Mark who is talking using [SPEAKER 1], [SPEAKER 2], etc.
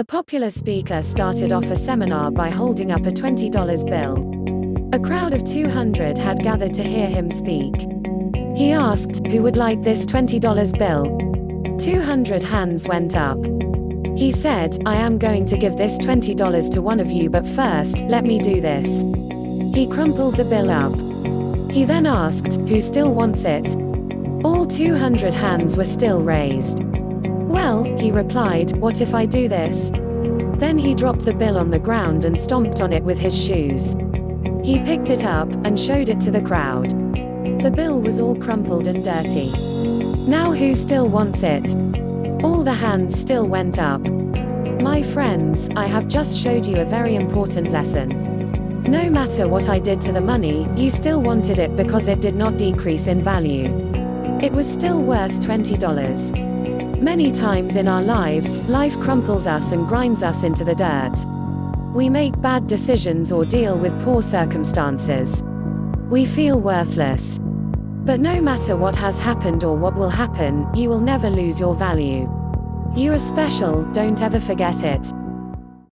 [SPEAKER 1] A popular speaker started off a seminar by holding up a $20 bill. A crowd of 200 had gathered to hear him speak. He asked, Who would like this $20 bill? 200 hands went up. He said, I am going to give this $20 to one of you, but first, let me do this. He crumpled the bill up. He then asked, Who still wants it? All 200 hands were still raised. Well, he replied, what if I do this? Then he dropped the bill on the ground and stomped on it with his shoes. He picked it up and showed it to the crowd. The bill was all crumpled and dirty. Now who still wants it? All the hands still went up. My friends, I have just showed you a very important lesson. No matter what I did to the money, you still wanted it because it did not decrease in value. It was still worth $20. Many times in our lives, life crumples us and grinds us into the dirt. We make bad decisions or deal with poor circumstances. We feel worthless. But no matter what has happened or what will happen, you will never lose your value. You are special, don't ever forget it.